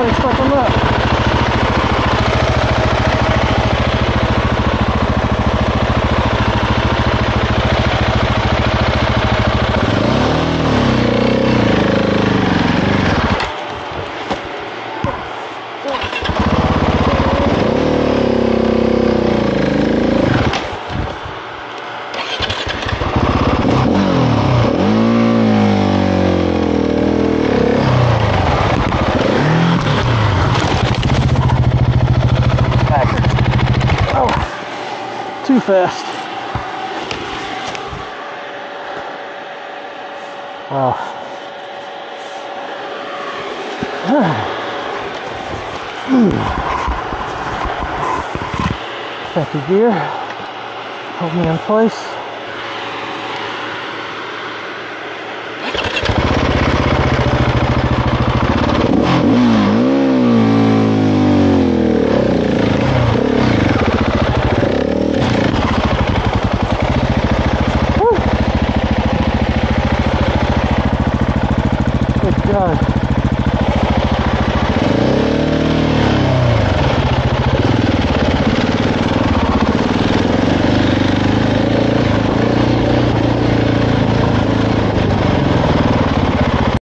快点出 Back. Oh, too fast. Wow. Second gear. Hold me in place. God.